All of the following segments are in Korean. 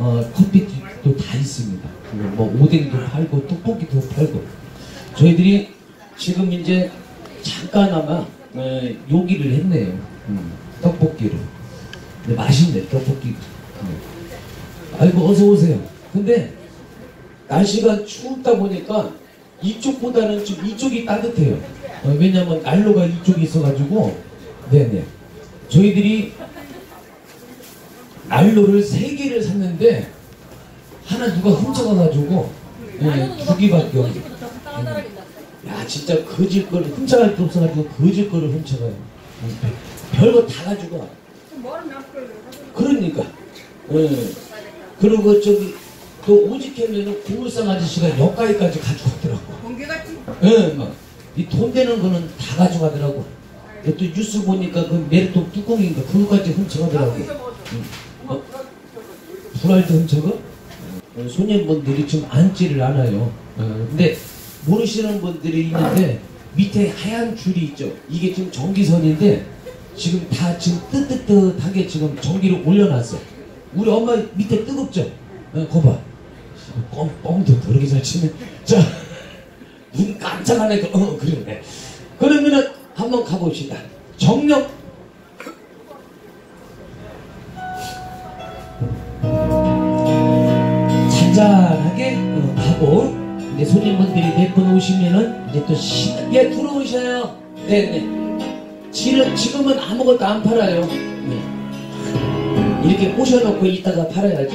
어, 커피집도 다 있습니다. 뭐 오뎅도 팔고 떡볶이도 팔고 저희들이 지금 이제 잠깐아마 에, 요기를 했네요. 음, 떡볶이를. 근데 맛있네 떡볶이. 음. 아이고 어서 오세요. 근데 날씨가 춥다 보니까 이쪽보다는 좀 이쪽이 따뜻해요. 어, 왜냐면 난로가 이쪽에 있어가지고 네네. 저희들이 난로를 세 개를 샀는데 하나 누가 훔쳐가가지고 예, 두 개밖에 없어. 야 진짜 거질 거를 훔쳐갈 게 없어가지고 거질 거를 훔쳐가요. 음, 별거 다 가지고 와. 그러니까. 예. 그리고 저기 또 오직하면은 고물상 아저씨가 여기까지 가져가더라고. 예, 막. 이돈 되는 거는 다 가져가더라고. 또 뉴스 보니까 그 메리톱 뚜껑인가 그거까지 훔쳐가더라고. 응. 어? 불알도 훔쳐가? 어, 소년분들이 지금 앉지를 않아요. 어, 근데 모르시는 분들이 있는데 밑에 하얀 줄이 있죠. 이게 지금 전기선인데 지금 다 지금 뜨뜻뜨뜻하게 지금 전기를 올려놨어. 우리 엄마 밑에 뜨겁죠? 어, 거봐. 뻥, 뻥도 더럽게 잘 치네. 자, 눈 깜짝하네. 어, 그러네. 그러면은 한번 가봅시다. 정력. 잔잔하게 어, 가고 이제 손님분들이 몇 분 오시면은 이제 또 시간 예 들어오셔요. 네네. 지금 지금은 아무것도 안 팔아요. 네. 이렇게 모셔놓고 이따가 팔아야죠.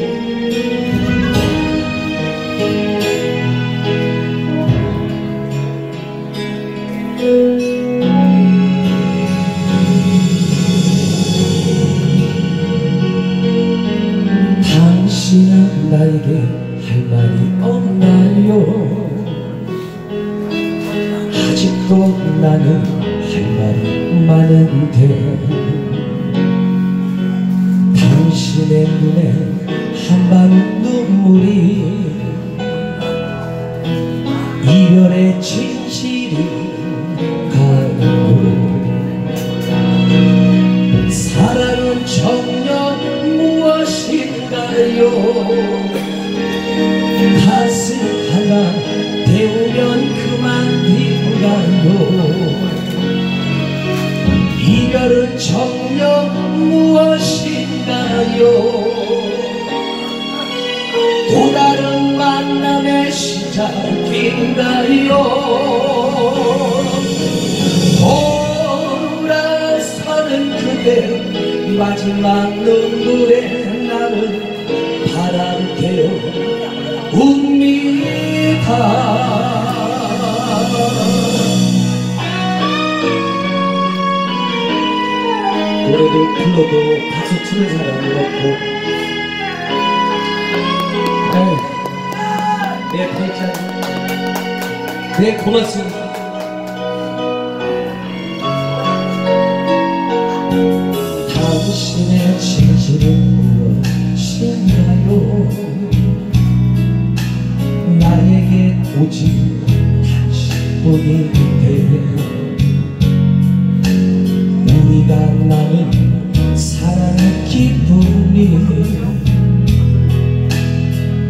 우리가 나눈 사랑의 기쁨이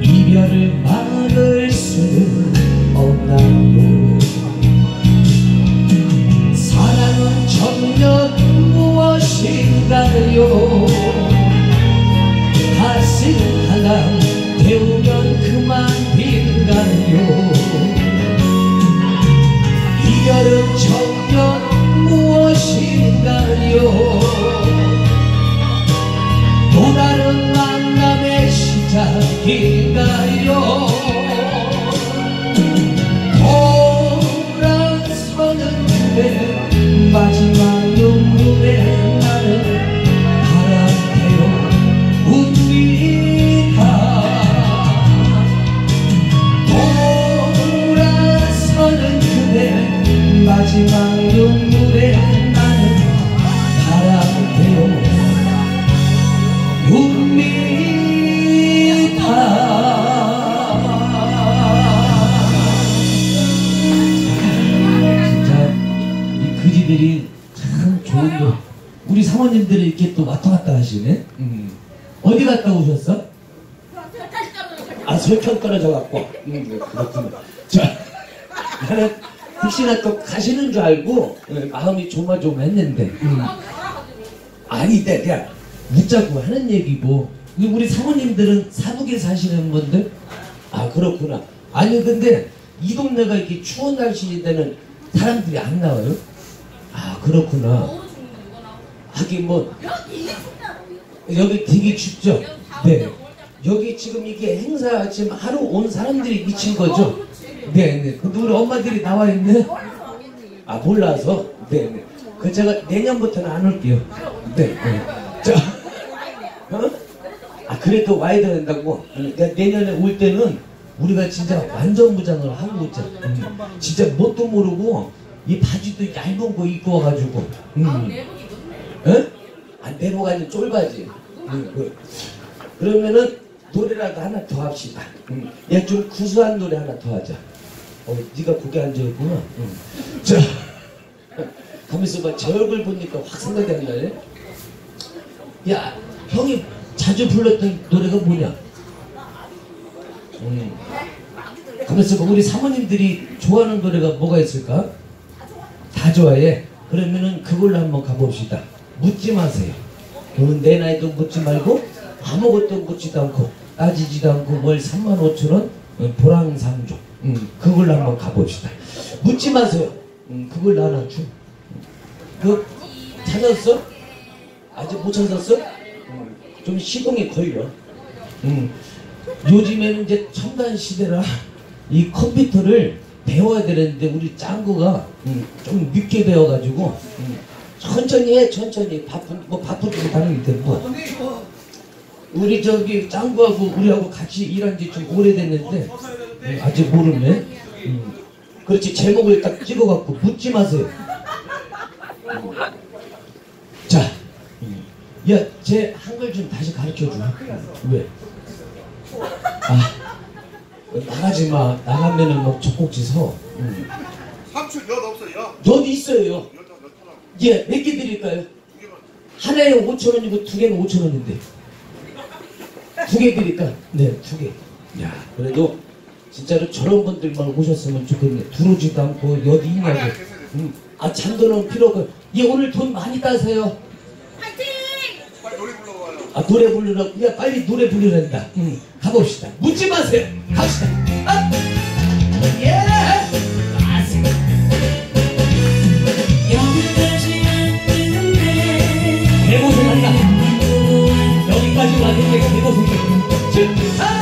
이별을 막을 수는 없나요? 사랑은 정녕 무엇인가요? 가슴 하나 마지막 눈물에 나는 바람대요 웁니다 진짜 이 그지들이 참 좋은 거 우리 사모님들이 이렇게 또 왔다 갔다 하시네 음. 어디 갔다 오셨어? 아 설탕 떨어져 갖고 음, 그렇군요. 자 나는 혹시나 또 가시는 줄 알고 예, 마음이 조마조마했는데. 음. 아니다 그냥 묻자고 하는 얘기고. 우리 사모님들은 사북에 사시는 분들 아 그렇구나. 아니 근데 이 동네가 이렇게 추운 날씨인데는 사람들이 안 나와요? 아 그렇구나. 하긴 뭐 여기 되게 춥죠? 네 여기 지금 이게 행사 지금 하루 온 사람들이 미친 거죠 네네 근데 우리 엄마들이 나와 있네 아 몰라서 네네 그 제가 내년부터는 안 올게요 네, 네. 자 어? 아 그래도 와야 된다고 그러니까 내년에 올 때는 우리가 진짜 완전 무장을 하고 있자 음. 진짜 뭣도 모르고 이 바지도 얇은 거 입고 와가지고 음. 에? 아 내복 아니 쫄바지 음, 그. 그러면은 노래라도 하나 더 합시다 음. 야좀 구수한 노래 하나 더 하자 어 네가 거기 앉아있구나 음. 자 가만있어 봐제 얼굴 보니까 확 생각이 안 나네 야 형이 자주 불렀던 노래가 뭐냐? 음. 봐. 우리 사모님들이 좋아하는 노래가 뭐가 있을까? 다 좋아해. 그러면은 그걸로 한번 가봅시다. 묻지 마세요. 그러면 내 나이도 묻지 말고 아무것도 묻지도 않고 따지지도 않고 월 3만 5천 원 보랑상조. 음, 그걸로 한번 가봅시다. 묻지 마세요. 음, 그걸로 하나 줘. 그 찾았어? 아직 못 찾았어? 음, 좀 시동이 걸려. 음. 요즘에는 이제 첨단 시대라 이 컴퓨터를 배워야 되는데 우리 짱구가 음, 좀 늦게 배워가지고 음, 천천히 해 천천히 바쁜 뭐 바쁜 게 당연히 되고 우리 저기 짱구하고 우리하고 같이 일한 지 좀 오래됐는데 음, 아직 모르네. 음. 그렇지 제목을 딱 찍어갖고 묻지 마세요. 음. 자, 야, 제 한글 좀 다시 가르쳐 줘. 왜? 아, 나가지 마. 나가면은 뭐 젖꼭지 서. 음. 삼촌 엿 없어 엿. 있어요. 예, 몇 개 드릴까요? 하나에 5천 원이고 두 개는 5천 원인데. 두 개 드릴까? 네, 두 개. 야, 그래도 진짜로 저런 분들만 오셨으면 좋겠네. 들어오지도 않고 여기 있냐고. 음. 아, 잔돈은 필요 없고. 얘 오늘 돈 많이 따세요. 빨리 노래 불러봐요. 아 노래 부르라고 야 빨리 노래 부르란다 응. 가봅시다 묻지 마세요 갑시다 아! 예! 왔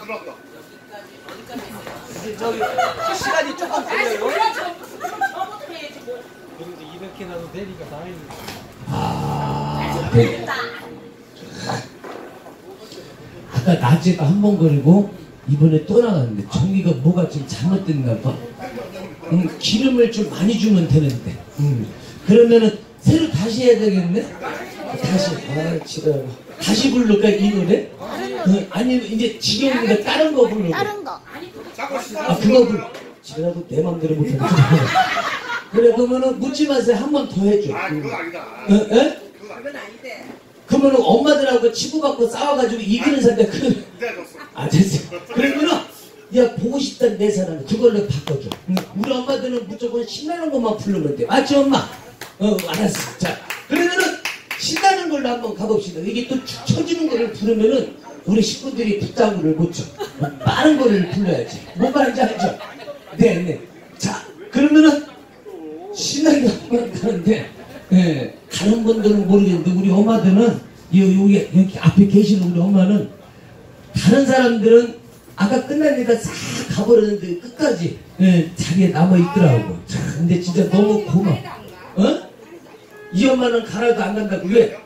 들어왔다. 이제 저기 시간이 조금 걸려요 그래도 이렇게 나도 되니까 다행이네. 아, 네. 아까 낮에도 한 번 걸고 이번에 또 나갔는데 정리가 뭐가 좀 잘못됐나 봐. 음, 기름을 좀 많이 주면 되는데. 음, 그러면은 새로 다시 해야 되겠네? 다시. 아, 지랄. 다시 부를까 이 노래? 어, 아니면 이제 지겨우니까 다른 거 부르고. 다른 거. 자꾸 시사. 아 그거 불. 지랄도 내 맘대로 못하는 그래 그러면은 묻지 마세요 한 번 더 해줘. 아, 음. 그건 아니다. 어, 에? 그건 아니다. 그러면은 엄마들하고 치고받고 싸워가지고 이기는 사람들 그 이제 줬어. 아 됐어 그러면은 야 보고 싶다는 내 사람 그걸로 바꿔줘 응. 우리 엄마들은 무조건 신나는 것만 부르면 돼 맞지 엄마? 어 알았어 자 그러면은 신나는 걸로 한번 가봅시다 이게 또축 처지는 거를 부르면은 우리 식구들이 뒷장구를 못쳐 어, 빠른 거를 불러야지 뭔 말인지 알죠? 네 네 자 그러면은 신나게 한번 가는데 예, 다른 분들은 모르겠는데 우리 엄마들은 요, 여기, 여기 앞에 계시는 우리 엄마는 다른 사람들은 아까 끝나니까 싹 가버렸는데 끝까지 예, 자리에 남아 있더라고. 참, 근데 진짜 너무 고마워. 어? 이 엄마는 가라도 안 간다고 왜?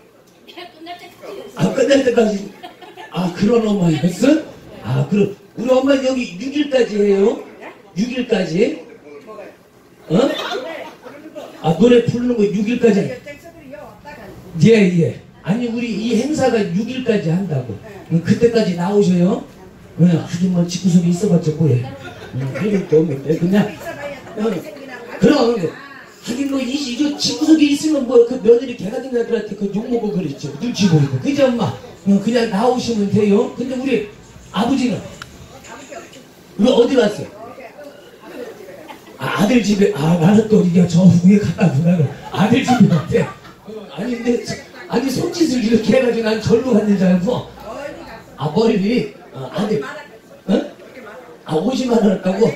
아 끝날 때까지 아 그런 엄마였어? 아 그럼 우리 엄마 여기 6일까지 해요? 6일까지? 어? 아 노래 부르는 거 6일까지? 예예. 아니 우리 이 행사가 6일까지 한다고. 응, 그때까지 나오셔요? 응, 하긴 뭐 집구석에 있어봤자 뭐해? 응, 할일도 없는데 그냥. 응, 그럼 하긴 뭐 이, 이거 집구석에 있으면 뭐 그 며느리 개같은 애들한테 그 욕먹고 그랬죠 눈치 보이고. 그죠 엄마? 응, 그냥 나오시면 돼요. 근데 우리 아버지는? 우리 어디 갔어요? 아, 아들 집에 아 나는 또 이게 저 위에 갔다 보다가 아들 집에 갔대. 어, 아니 근데 저- 아니 손짓을 이렇게 해가지고 난 절로 갔는 줄 알고? 아 머리 어, 아들 어? 아 50만 원 했다고?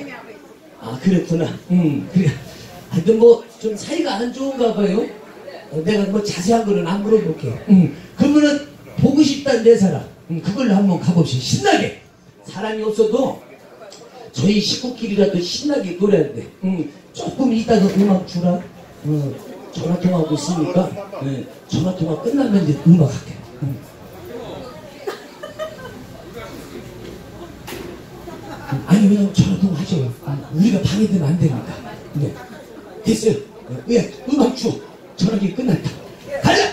아 그랬구나. 음 그래. 하여튼 뭐 좀 사이가 안 좋은가 봐요. 어, 내가 뭐 자세한 거는 안 물어볼게. 음 그러면은 보고 싶다는 내 사람 음, 그걸로 한번 가봅시다. 신나게. 사람이 없어도 저희 식구끼리라도 신나게 노래할 때 음, 조금 이따가 음악 주라. 어, 전화 통화하고 있으니까 예, 전화 통화 끝나면 이제 음악 할게. 음. 음, 아니 왜냐면 전화 통화 하죠. 음, 우리가 방해되면 안 되니까. 네. 됐어요. 어, 예, 음악 줘 전화기 끝났다. 가자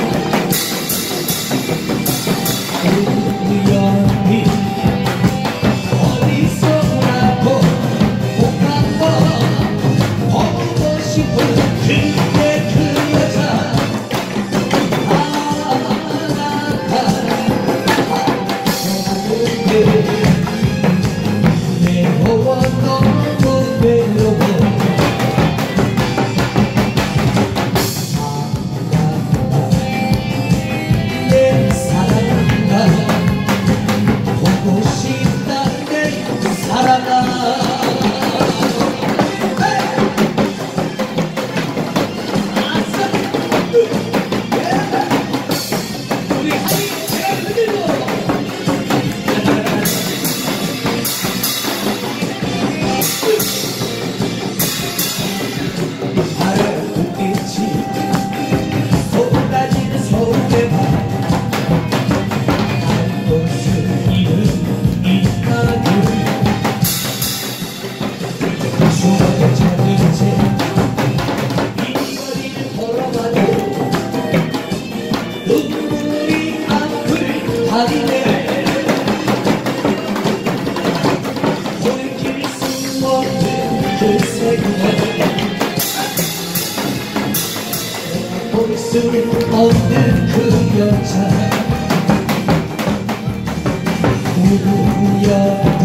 우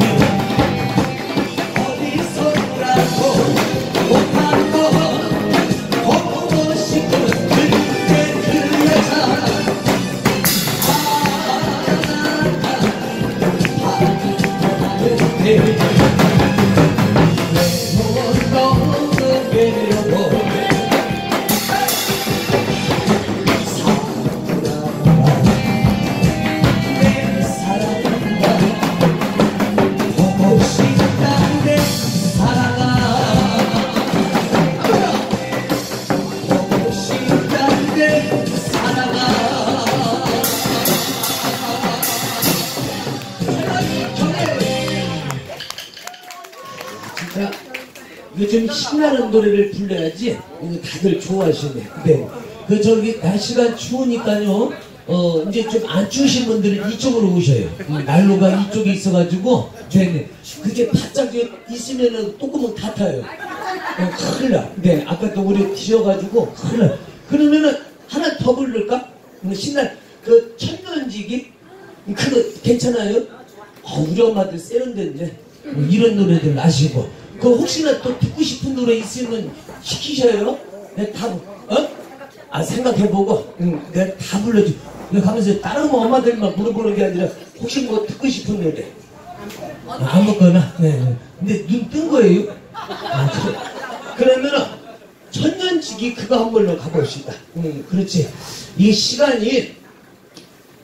노래를 불러야지 이거 다들 좋아하시네. 네. 그 저기 날씨가 추우니까요. 어 이제 좀 안 추우신 분들은 이쪽으로 오셔요. 음, 난로가 이쪽에 있어가지고 네네. 그게 바짝 있으면은 뚜껑은 다 타요. 어, 큰일 나. 네. 아까 또 우리 드셔가지고 큰일 나. 그러면은 하나 더 부를까? 음, 신나 그 천년지기 그거 괜찮아요? 아, 우리 엄마들 세련된데 뭐 이런 노래들 아시고 그 혹시나 또 듣고 싶은 노래 있으면 시키셔요? 내가 다 어? 아 생각해보고 응, 내가 다 불러줘 내가 가면서 다른 뭐 엄마들만 물어보는 게 아니라 혹시 뭐 듣고 싶은 노래 아, 아무거나 네, 네. 근데 눈 뜬 거예요? 아. 그러면은 천년지기 그거 한 걸로 가봅시다 응, 그렇지 이 시간이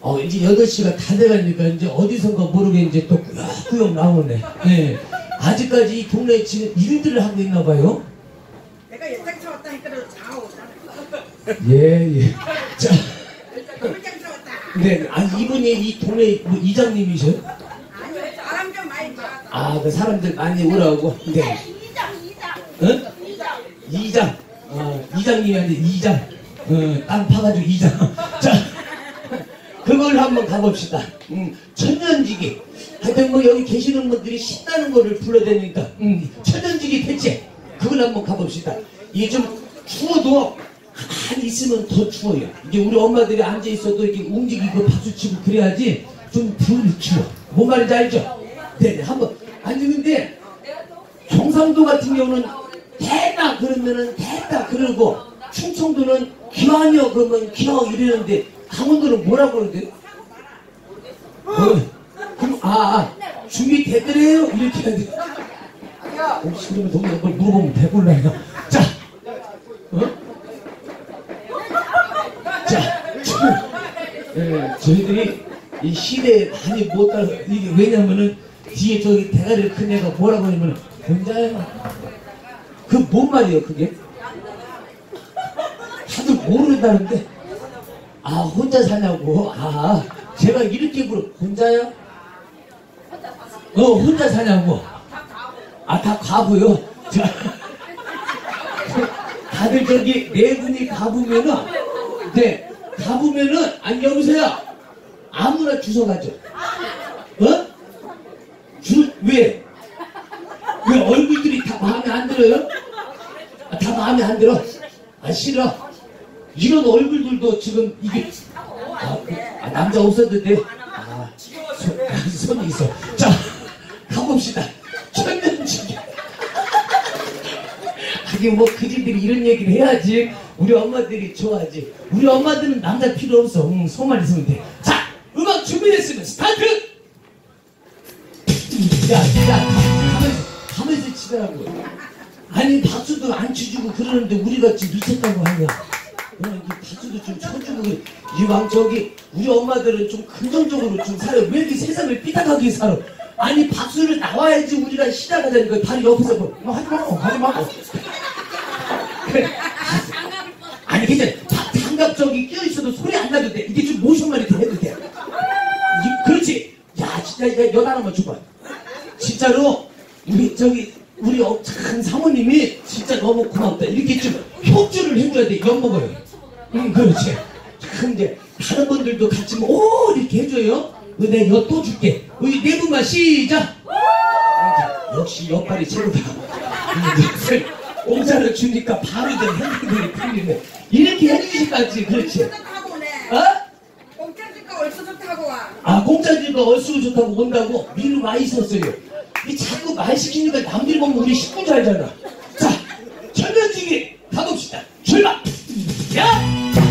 어, 이제 8시가 다 돼가니까 이제 어디선가 모르게 이제 또 꾸역꾸역 나오네. 예. 아직까지 이 동네에 지금 일들을 하고 있나 봐요. 내가 연장 사왔다 하니까 자오 예, 예. 자, 연장 사왔다 네. 아, 이분이 이 동네 뭐 이장님이셔요? 아니 사람 좀 많이 봐 아, 그 사람들 많이 오라고. 네. 이장 이장 응? 이장 이장. 어, 이장님이 아니라 이장. 어, 땅 파가지고 이장. 자, 그걸 한번 가봅시다. 음, 천년지기. 하여튼 뭐 여기 계시는 분들이 신나는 거를 불러대니까, 음, 천년지기 대체. 그걸 한번 가봅시다. 이게 좀 추워도 가만히 있으면 더 추워요. 이게 우리 엄마들이 앉아 있어도 이렇게 움직이고 박수 치고 그래야지 좀덜 추워. 뭔 말인지 알죠? 네네, 한번 앉으는데 경상도 같은 경우는 됐다 그러면은 됐다 그러고 충청도는 기왕이요 그러면 기왕 이러는데 강원도는 뭐라고 그러는데? 어, 그럼 아, 아 준비 됐더래요 이렇게 해야 돼. 혹시 그러면 동네 뭘 물어보면 배불러요. 자, 어? 자, 지금 예, 저희들이 이 시대에 많이 못 따라 이게 왜냐면은 뒤에 저기 대가리를 큰 애가 뭐라고 하냐면 혼자야. 그뭔 말이에요 그게? 다들 모른다는데 아 혼자 사냐고 아 제가 이렇게 물어 혼자야? 어 혼자 사냐고 아 다 과부요 자 다들 저기 네 분이 가보면은 네 가보면은 아니 여보세요 아무나 주워 가죠 어? 주 왜? 왜 얼굴들이 다 마음에 안 들어요? 아, 다 마음에 안 들어? 아 싫어 이런 얼굴들도 지금 이게 아, 그, 아, 남자 없었는데 아, 손, 아, 손이 있어 자가 봅시다 천년지기 하긴 뭐 그지들이 이런 얘기를 해야지 우리 엄마들이 좋아하지 우리 엄마들은 남자 필요 없어 응, 손만 있으면 돼 자 음악 준비됐으면 스타트 야, 야, 가만히, 가만히 치더라고. 아니, 박수도 안 쳐주고 그러는데 우리 같이 미쳤다고 하냐. 어, 이 박수도 좀 쳐주고, 그래. 이왕 저기, 우리 엄마들은 좀 긍정적으로 좀 살아. 왜 이렇게 세상을 삐딱하게 살아? 아니, 박수를 나와야지 우리가 시작하자니까 다리 옆에서 뭐, 뭐 하지 마고, 하지 마고. 그래. 아니. 자- 장갑 저기 껴있어도 소리 안 나도 돼. 이게 좀 모션만 이렇게 해도 돼. 이- 그렇지. 야, 진짜, 야, 연 하나만 줘봐. 진짜로 우리 저기 우리 어, 참 사모님이 진짜 너무 고맙다 이렇게 좀 협조를 해줘야 돼 엿먹어요 응 그렇지 근데 다른 분들도 같이 뭐, 오 이렇게 해줘요 은혜 엿도 줄게. 뭐 우리 네 분만 시작. 역시 옆발이 철다. 이것을 공사를 주니까 바로 이제 핸드폰이 풀리네. 이렇게 해주실까지 그렇지. 어? 공짜 주니까 얼쑤 좋다고 와. 아 공짜 주니까 얼쑤 좋다고 온다고 미리 와 있었어요. 이 자꾸 말 시키니까 남들 보면 우리 식구 잘잖아. 자, 철면지기 가봅시다. 출발! 야!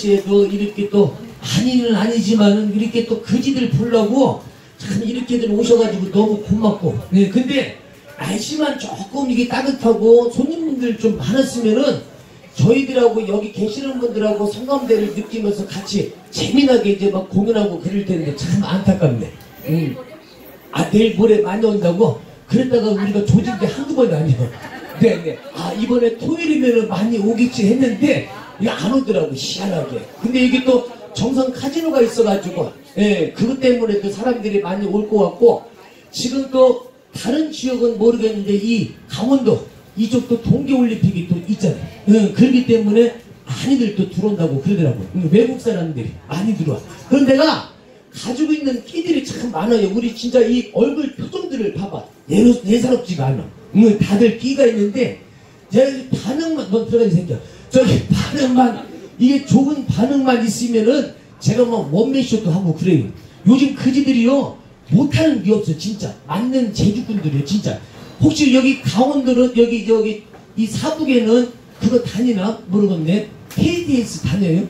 날씨에도 이렇게 또 한이는 아니지만은 이렇게 또 그지들 보려고 참 이렇게들 오셔가지고 너무 고맙고 네 근데 날씨만 조금 이게 따뜻하고 손님분들 좀 많았으면은 저희들하고 여기 계시는 분들하고 성감대를 느끼면서 같이 재미나게 이제 막 공연하고 그럴 텐데 참 안타깝네. 음. 아 내일 모레 많이 온다고? 그랬다가 우리가 게 한두 번이 아니야. 네네. 아 이번에 토요일이면은 많이 오겠지 했는데 이거 안 오더라고 희한하게. 근데 이게 또 정선 카지노가 있어가지고 예 그것 때문에 또 사람들이 많이 올 것 같고 지금 또 다른 지역은 모르겠는데 이 강원도 이쪽도 동계올림픽이 또 있잖아요. 예, 그렇기 때문에 많이들 또 들어온다고 그러더라고요. 음, 외국 사람들이 많이 들어와. 그런 데가 가지고 있는 끼들이 참 많아요. 우리 진짜 이 얼굴 표정들을 봐봐. 예사롭지가 않아. 음, 다들 끼가 있는데, 제 반응만, 너 들어가지 새끼야. 저기 반응만, 이게 좋은 반응만 있으면은 제가 막 원맨쇼도 하고 그래요. 요즘 그지들이요, 못하는 게 없어, 진짜. 맞는 제주꾼들이에요, 진짜. 혹시 여기 강원도는, 여기, 저기, 이 사북에는 그거 다니나? 모르겠네. KTX 다녀요?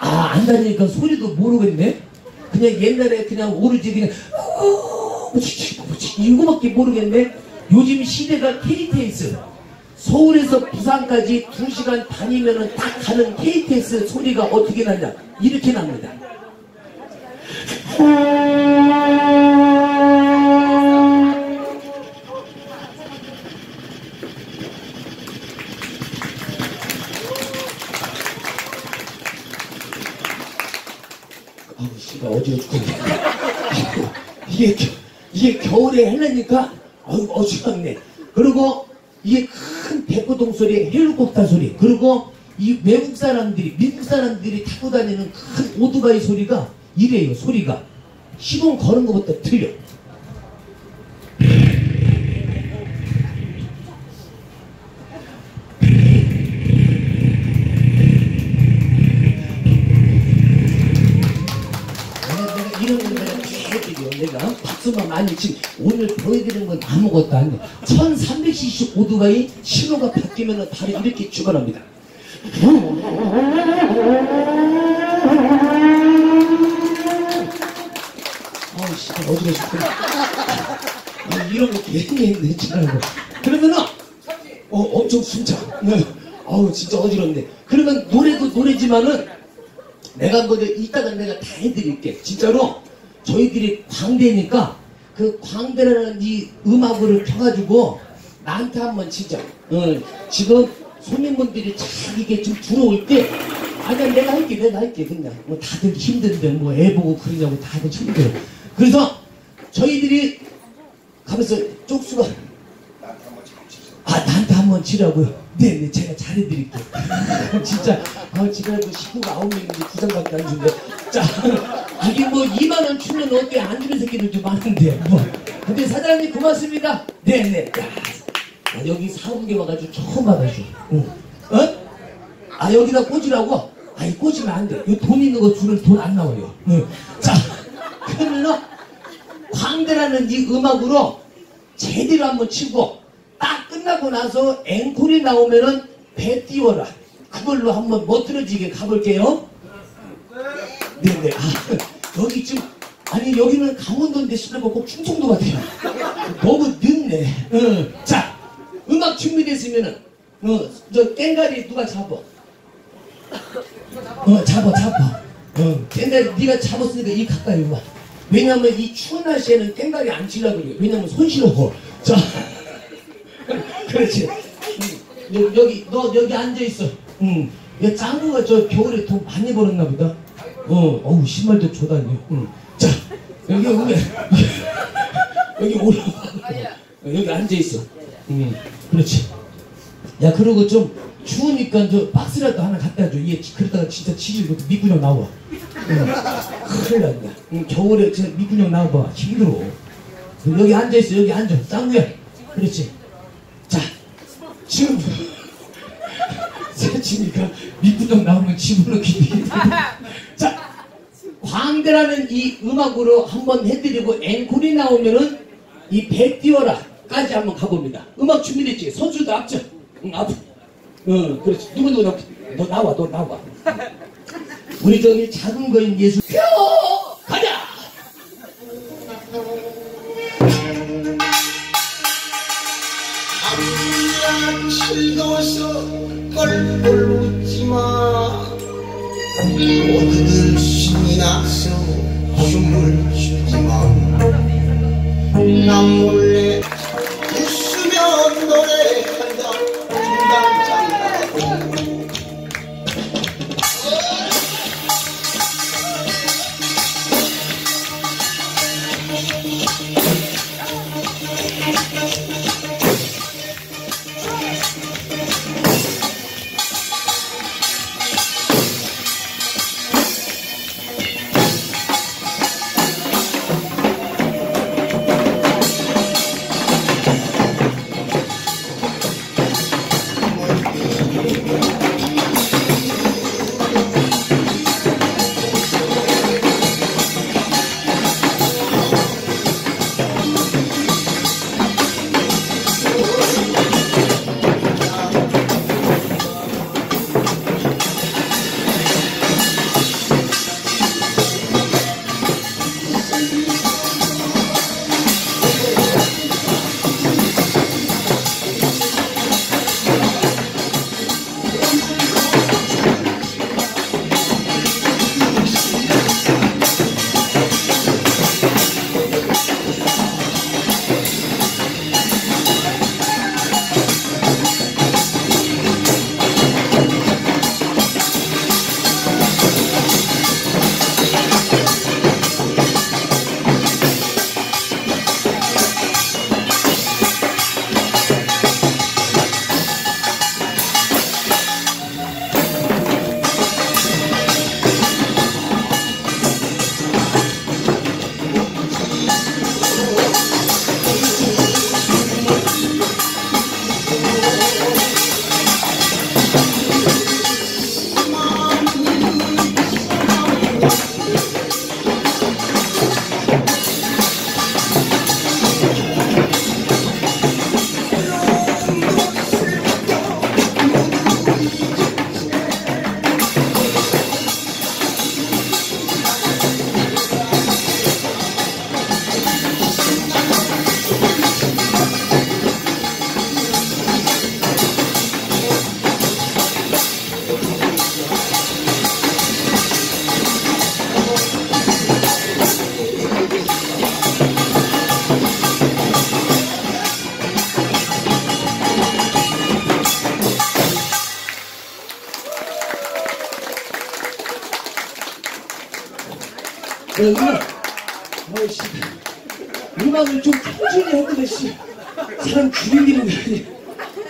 아, 안 다니니까 소리도 모르겠네? 그냥 옛날에 그냥 오르지 그냥, 어, 이거밖에 모르겠네? 요즘 시대가 KTX 서울에서 부산까지 2시간 다니면은 딱 가는 KTX 소리가 어떻게 나냐? 이렇게 납니다. 아우 씨가 어지러워 죽겠네. 이게 겨, 이게 겨울에 해내니까 아유 어지럽네. 그리고 이게 큰 대포동 소리 헬리콥터 소리 그리고 이 외국 사람들이 미국 사람들이 타고 다니는 큰 오토바이 소리가 이래요 소리가. 시동 거는 것부터 틀려 내가, 내가 이런 걸 내가 해드려. 내가 박수만 많이 치고 오늘 보여드리는 건 아무것도 아니야. 1300cc 오토바이 신호가 바뀌면 바로 이렇게 출발합니다. 아우 씨 어지러워 죽겠네. 아, 이런 거 괜히 했네 지나고. 그러면은 어 엄청 숨차. 네. 아우 진짜 어지럽네. 그러면 노래도 노래지만은 내가 먼저 이따가 내가 다 해드릴게. 진짜로 저희들이 광대니까 그 광대라는 이 음악을 펴가지고 나한테 한번 치자. 어, 지금 손님분들이 잘 이게 좀 들어올 때 아니야 내가 할게 내가 할게 그냥 뭐 다들 힘든데 뭐 애 보고 그러냐고 다들 힘들어. 그래서 저희들이 가면서 쪽수가 아, 나한테 한번 치라고요? 네, 네, 제가 잘해드릴게요. 진짜, 아, 지난주 식구가 아홉 명인데 두 장밖에 안 준대. 자, 이게 뭐 2만원 주면 어때? 안 주는 새끼들 좀 많은데, 뭐. 근데 사장님 고맙습니다. 네, 네. 야, 나 여기 사은개 와가지고 처음 받아줘. 응. 어? 아, 여기다 꽂으라고? 아니, 꽂으면 안 돼. 이 돈 있는 거 주면 돈 안 나와요. 응. 자, 그러면은, 광대라는 이 음악으로 제대로 한번 치고 딱 끝나고 나서 앵콜이 나오면은 배 띄워라. 그걸로 한번 멋들어지게 가볼게요. 네네. 아, 여기 좀 아니 여기는 강원도인데 꼭 충청도 같아요. 너무 늦네. 응. 자 음악 준비됐으면은 어, 저 깽가리 누가 잡아? 어 잡아 잡아. 어 깽가리 네가 잡았으니까 이 가까이 와 왜냐면 이 추운 날씨에는 깽가리 안 치려고 그래요. 왜냐면 손 시려워 자 그렇지 응. 여, 여기 너 여기 앉아 있어 응. 야 짱구가 저 겨울에 돈 많이 벌었나 보다 어 어우 신발도 줘다니 응. 자 여기 여기 여기 올라와 어, 여기 앉아 있어 응. 그렇지 야 그리고 좀 추우니까 저 박스라도 하나 갖다 줘. 얘 그러다가 진짜 치질고 미군형 나와. 응. 큰일 난다. 응, 겨울에 저 미군형 나와봐. 힘들어. 여기 앉아 있어. 여기 앉아. 짱구야. 그렇지. 자, 지금 새치니까 미군형 나오면 집어넣기 힘들어. 자, 광대라는 이 음악으로 한번 해드리고 앵콜이 나오면은 이배 띄워라까지 한번 가봅니다. 음악 준비됐지? 선수도 앞죠? 응, 앞. 응, 그렇지. 누구 누구 나, 너 나와, 너 나와. 우리 저기 작은 거인 예수. 표 가자. 즐거워서 껄껄 웃지마. 모두들 신이 나서 춤을 추지마. 난 몰래 웃으며 노래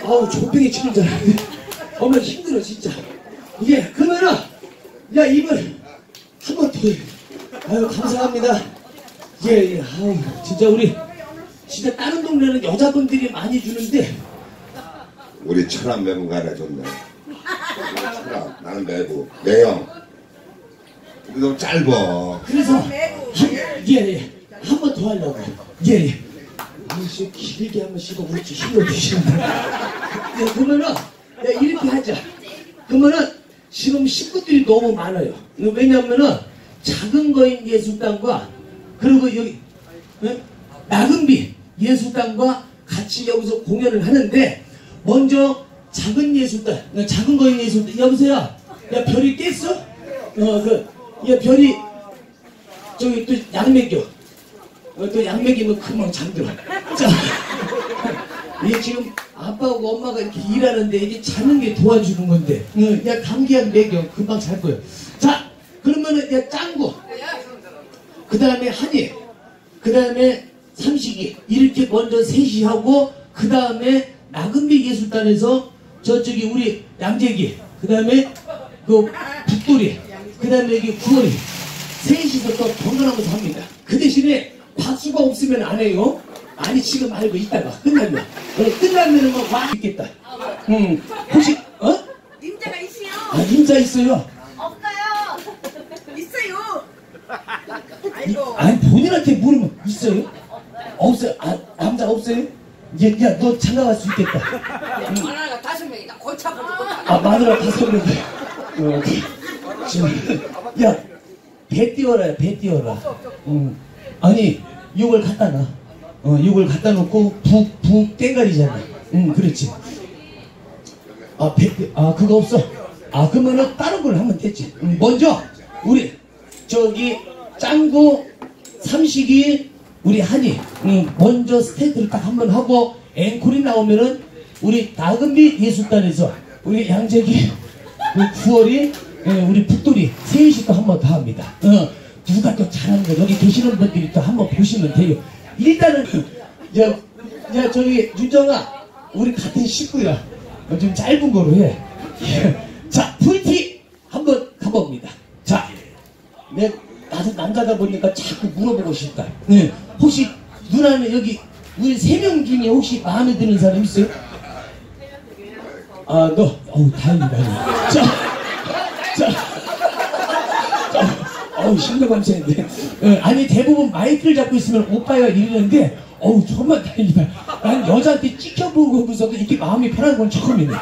아우, 조병이 치는 줄 알았는데. 어머, 힘들어, 진짜. 이게, 그러면은, 야, 이번, 한번 더. 해. 아유, 감사합니다. 예, 예, 아우, 진짜 우리, 진짜 다른 동네는 여자분들이 많이 주는데, 우리 천안 매부가 하나 좋네. 천안, 나는 매부. 매형. 근데 너무 짧어. 그래서, 매부. 한- 예, 예. 한 번 더 하려고. 예, 예. 아저씨, 길게 한번 씹어 그렇지. 힘을 주시는데. 예, 그러면은, 야, 이렇게 하자. 그러면은, 지금 식구들이 너무 많아요. 왜냐면은, 작은 거인 예술단과, 그리고 여기, 예? 나금비 예술단과 같이 여기서 공연을 하는데, 먼저, 작은 예술단, 어, 작은 거인 예술단, 여보세요? 야, 별이 깼어? 어, 그, 야, 별이, 저기 또 양맥이요. 어, 또 양맥이면 금방 잠들어. 자, 이게 지금 아빠하고 엄마가 이렇게 일하는데 이게 자는 게 도와주는 건데. 응, 야 감기약 먹여 금방 잘 거예요. 자, 그러면은 야 짱구. 그 다음에 한이. 그 다음에 삼식이. 이렇게 먼저 셋이 하고 그 다음에 나금비 예술단에서 저쪽이 우리 양재기. 그 다음에 그 북돌이. 그 다음에 여기 구월이. 셋이서 또 번갈아가면서 합니다. 그 대신에 박수가 없으면 안 해요. 아니 지금 말고 이따가 끝나면 어, 끝나면은 뭐와 있겠다. 음 혹시 어? 임자가 있어요. 아 인자 있어요. 없어요. 있어요. 아이고. 아니 본인한테 물으면 있어요? 없어요. 아 남자 없어요? 야너 장가갈 수 있겠다. 전화가 다섯 명이다. 못아 마누라 다섯 명인데. 어, 지금 야 배 띄워라 배 띄워라. 음. 아니 이걸 갖다 놔. 어 이걸 갖다 놓고 북 북 땡가리잖아. 응 그렇지. 아 배, 아 그거 없어. 아 그러면은 다른 걸 하면 됐지. 음, 먼저 우리 저기 짱구 삼식이 우리 한이 음, 먼저 스테이지를 딱 한 번 하고 앵콜이 나오면은 우리 다금비 예술단에서 우리 양재기 그 9월이 우리 북돌이 또한번 더 합니다. 어, 누가 또 잘하는 거 여기 계시는 분들이 또 한번 보시면 돼요. 일단은 저, 저 저기 윤정아 우리 같은 식구야. 어, 좀 짧은 거로 해. 자, VT 한번 가봅니다. 자, 내 나도 남자다 보니까 자꾸 물어보고 싶다. 네, 혹시 누나는 여기 우리 세 명 중에 혹시 마음에 드는 사람 있어요? 아, 너, 어우, 다행이다. 자, 자, 자, 어우, 심각감사인데. 어, 아니, 대부분 마이크를 잡고 있으면 오빠가 이러는데, 어우, 정말 다행이다. 난 여자한테 찍혀보고서도 이렇게 마음이 편한 건 처음이네.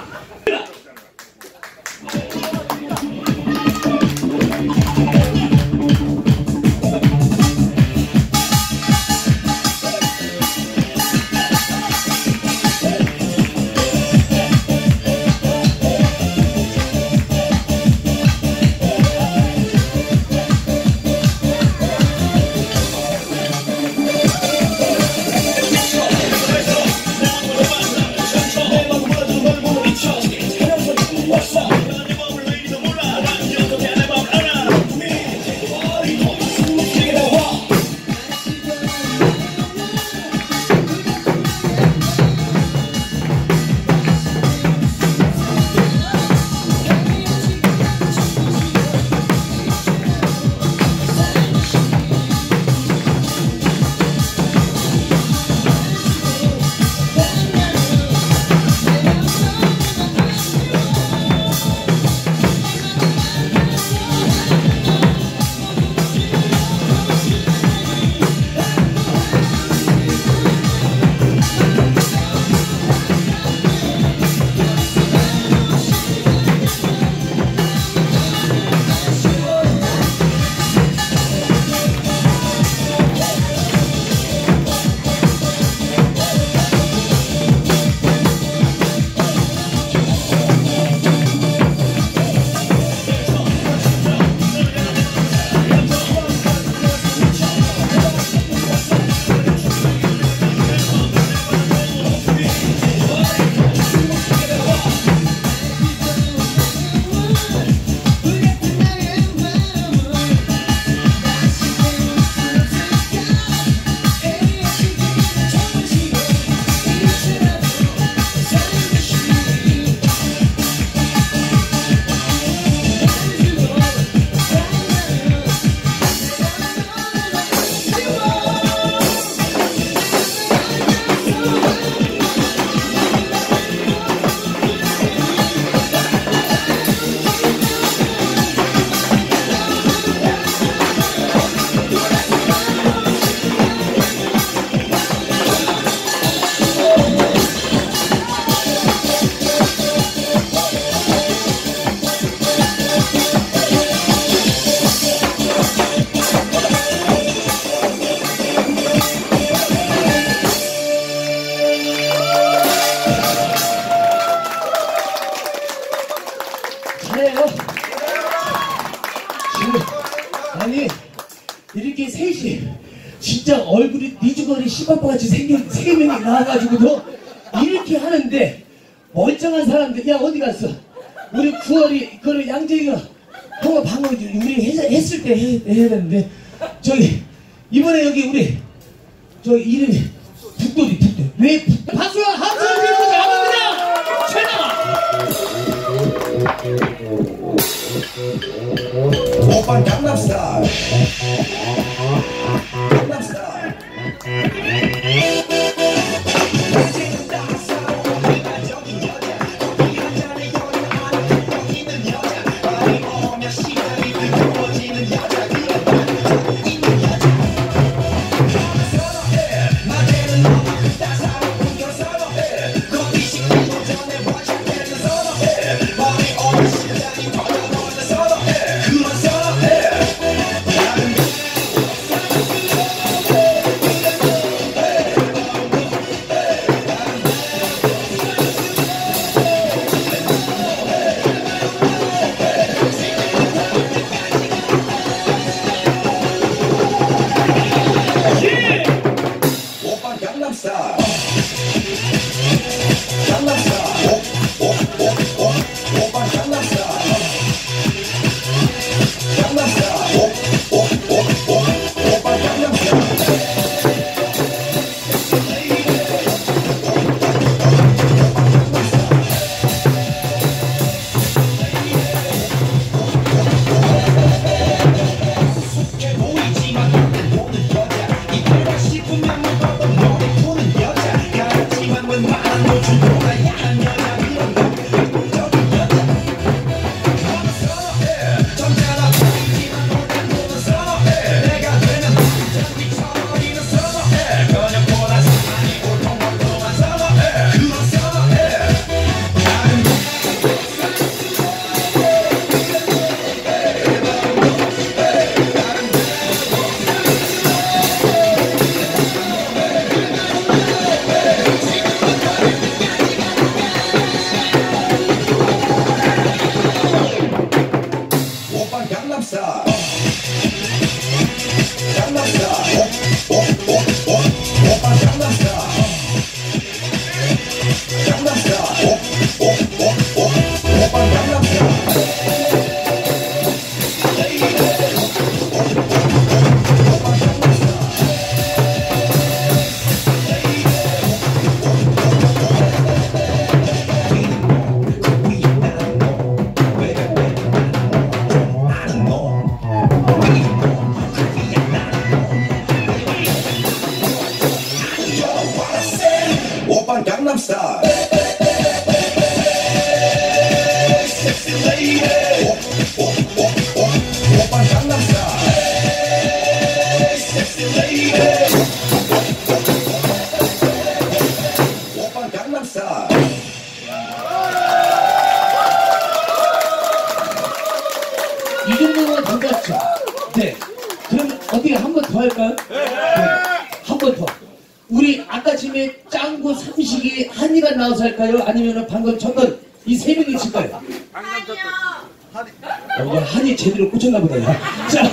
야. 자.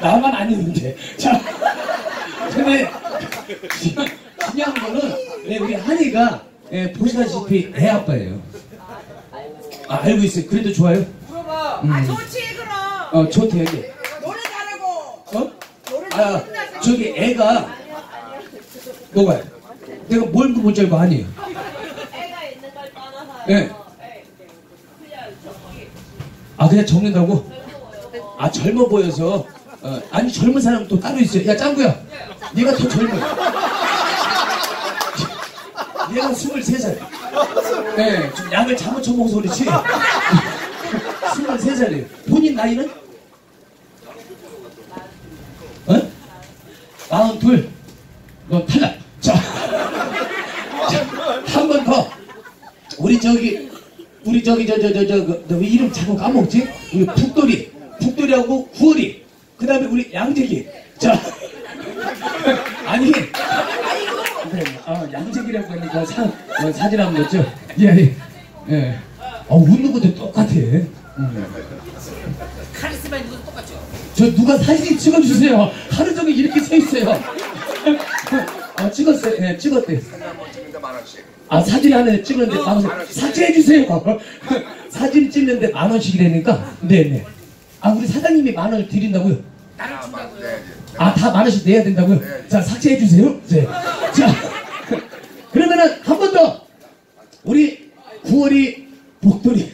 나만 아니는데. 자. 근데 중요한 거는 네, 우리 한이가 예, 보시다시피 애 아빠예요. 아, 알고 있어요. 그래도 좋아요? 아 좋지 그럼. 어, 좋대 요. 노래 잘하고. 어? 노래 아, 잘한다. 저기 애가 뭐가요? 내가 뭘줄 알고 아니에요. 애가 있는 걸 떠나서요. 네. 아 그냥 적는다고? 아 젊어 보여서 어, 아니 젊은 사람 또 따로 있어요. 야 짱구야, 네가 더 젊어. 얘가 23살. 네, 좀 약을 잘못 처먹어서 그렇지. 23살이에요. 본인 나이는? 어? 마흔 둘. 너 탈락. 자, 한 번 더. 우리 저기 우리 저기 저저 저 저 왜 이름 자꾸 까먹지? 우리 북돌이 북돌이하고 구월이 그 다음에 우리 양재기 자 아니 네, 아 양재기라고 하니까 사 어, 사진 한번 넣죠 예예 예. 어 웃는 것도 똑같아 음. 카리스마 있는 것도 똑같죠. 저 누가 사진 찍어주세요. 하루 종일 이렇게 서 있어요. 아, 찍었어요. 예, 찍었대. 한번 찍는데 만 원씩. 아, 사진 하나 찍는데 만 원씩. 삭제해주세요. 사진 찍는데 만 원씩이라니까? 네네. 아, 우리 사장님이 만 원을 드린다고요? 아, 만 내야지. 아, 다 만 원씩 내야 된다고요? 자, 삭제해 주세요. 네. 자, 그러면은 한 번 더. 우리 9월이 복돌이.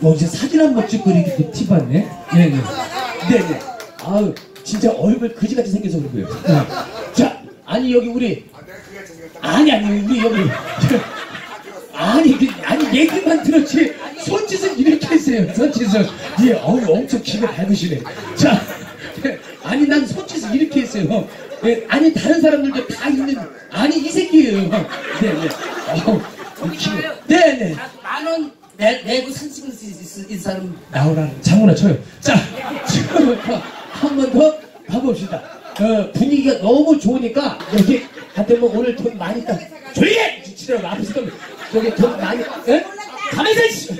뭐 이제 사진 한 번 찍고 이렇게 티 받네. 네네. 네네. 아우, 진짜 얼굴 그지같이 생겨서 그러고요. 네. 자, 아니, 여기 우리. 아. 아니, 아니, 우리 여기. 아니, 그, 아니, 얘기만 들었지. 손짓은 이렇게 했어요. 손짓은. 예, 어우, 엄청 기가 밝으시네. 자, 아니, 난 손짓을 이렇게 했어요. 예, 아니, 다른 사람들도 다 있는, 아니, 이 새끼예요. 네, 네. 어우, 이 기가. 네, 네. 만원 내고 선식을 이 사람 나오라는 장문화 쳐요. 자, 지금부터 한 번 더 가봅시다. 어, 분위기가 너무 좋으니까 여기 한테 뭐 오늘 돈 많이 따 조용히 해! 지치라고 앞에서 좀 저기 돈 많이 예? 가만히 있어!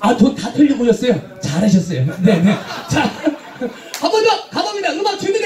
아, 돈다 틀리고 오셨어요? 잘하셨어요. 네네. 자, 한 번 더 가봅니다. 음악 준비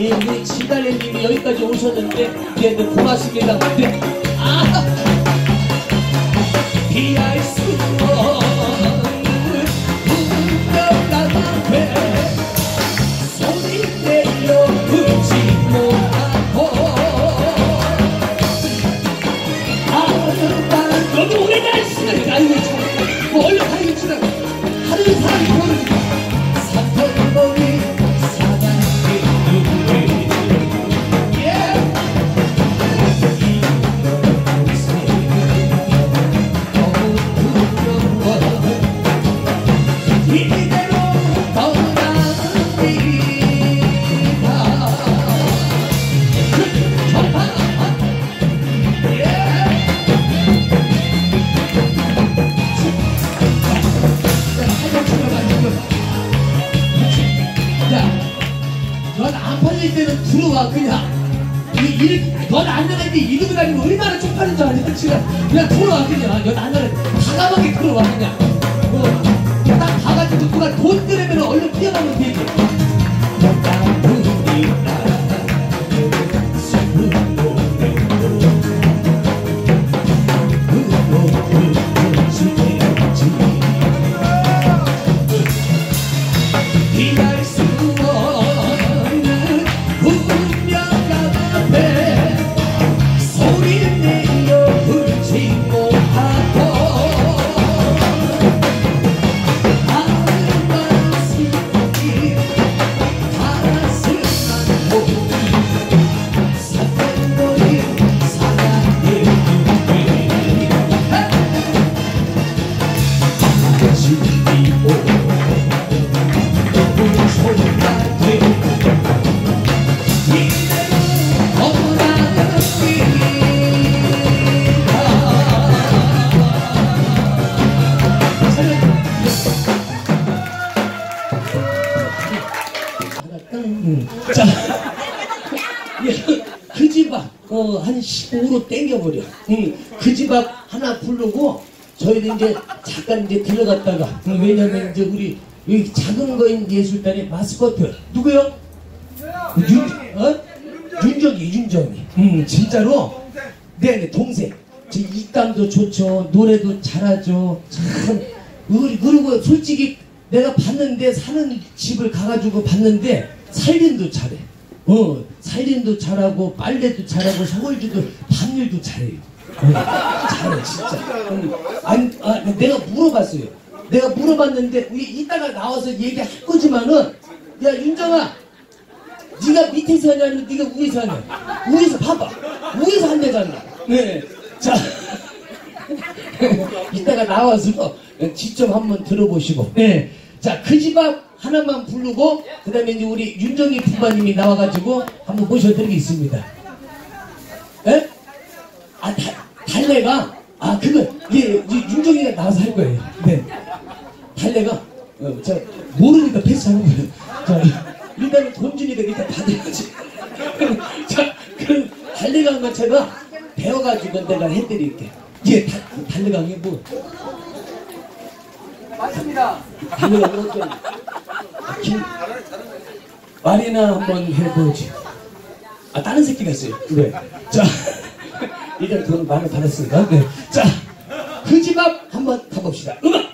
예, 우리 지달래님이 여기까지 오셨는데, 예, 네, 고맙습니다. 네. 아! 15로 땡겨버려. 응, 그집 앞 하나 부르고, 저희는 이제 잠깐 이제 들어갔다가, 응, 왜냐면 이제 우리, 작은 거인 예술단의 마스코트, 누구요? 윤, 어? 윤정이, 윤정이. 응, 진짜로? 네네, 동생. 저 입담도 좋죠. 노래도 잘하죠. 참. 그리고 솔직히 내가 봤는데, 사는 집을 가가지고 봤는데, 살림도 잘해. 어, 살림도 잘하고, 빨래도 잘하고, 설거지도, 밥일도 잘해요. 어, 잘해, 진짜. 응. 아니, 아, 내가 물어봤어요. 내가 물어봤는데, 우리 이따가 나와서 얘기할 거지만은, 야, 윤정아! 네가 밑에서 하냐 아니면 네가 위에서 하냐 위에서 봐봐 위에서 한대잖아 네. 자 이따가 나와서 직접 한번 들어보시고 네. 자그 집 앞 하나만 부르고 그 다음에 이제 우리 윤정희 부모님이 나와가지고 한번 모셔드리겠습니다 예? 아 달, 달래가 아 그거 예 이제 윤정이가 나와서 할 거예요 네 달래가 어, 저 모르니까 패스하는 거예요 자 일단은 돈 주니까 일단 받아야지. 자, 그럼 달래강만 제가 배워가지고 내가 해드릴게. 예, 다, 달래강이 뭐. 맞습니다. 달래강은 어떤. 김, 말이나 한번 해보지. 아, 다른 새끼가 있어요. 네. 자, 일단 돈 많이 받았으니까. 네. 자, 그 집 앞 한번 가봅시다. 음악!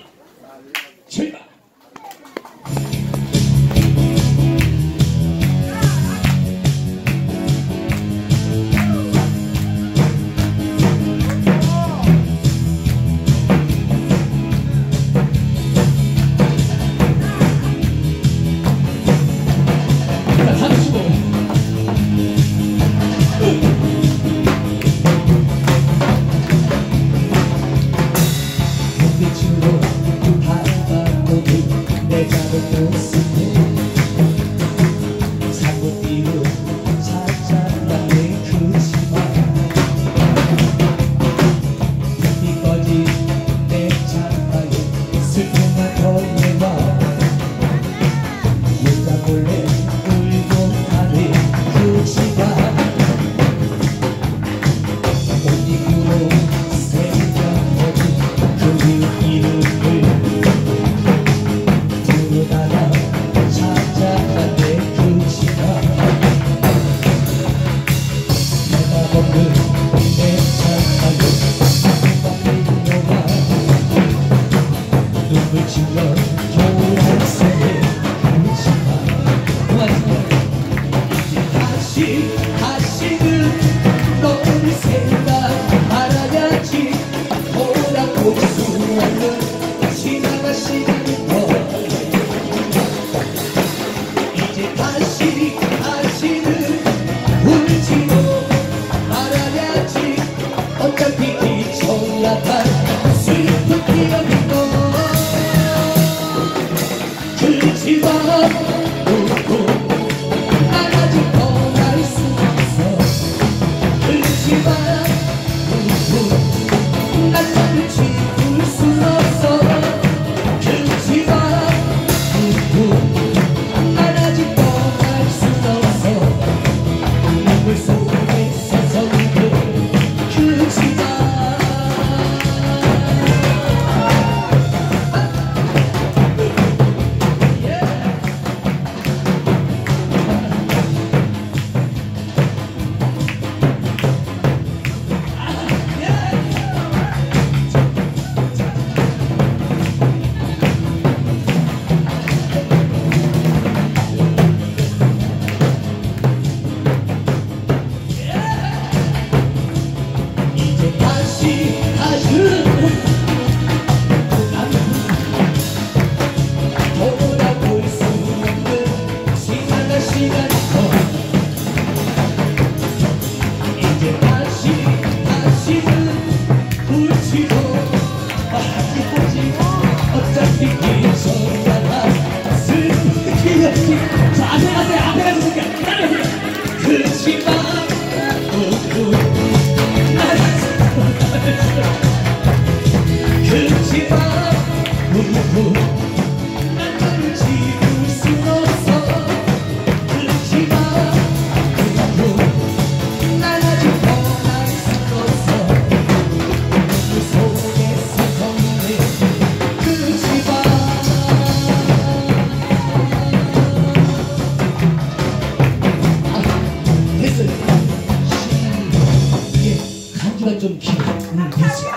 좀 기. 응, 됐어.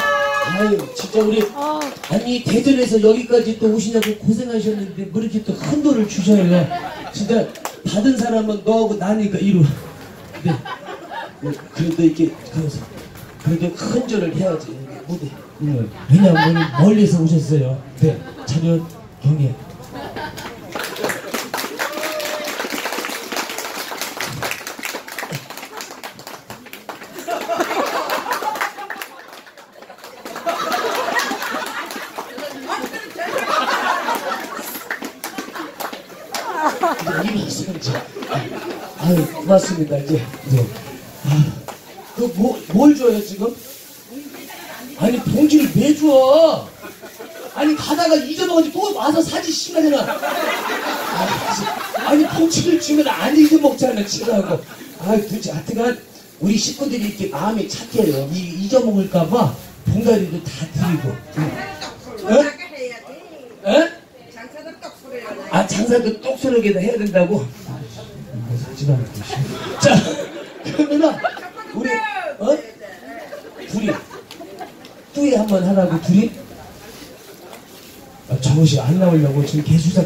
아유, 진짜 우리 아니 대전에서 여기까지 또 오시냐고 고생하셨는데 뭐 이렇게 또큰 돈을 주셔요. 진짜 받은 사람은 너하고 나니까 이루. 근데 뭐, 그래도 이렇게 그래서 그래도 큰 절을 해야지 무대. 응. 왜냐면 멀리서 오셨어요. 네, 차렷 경례. 이제 이 말씀은 제 아유 고맙습니다 이제 이제 그뭐뭘 줘요 지금? 아니 봉지를 왜 줘? 아니 가다가 잊어먹었지 또 와서 사지 심하잖아. 아, 진- 아니 봉지를 주면 안 잊어먹잖아 치라고. 아 도대체 하여튼간 우리 식구들이 이렇게 마음이 착해요. 이, 잊어먹을까봐 봉다리도 다 드리고. 떡소리 하나. 아 장사도 똑소리게다 해야 된다고? 사지도 않고 자 그러면은 우리 어? 둘이 뚜이 한번 하라고 둘이? 아, 정우씨 안 나오려고 지금 개수작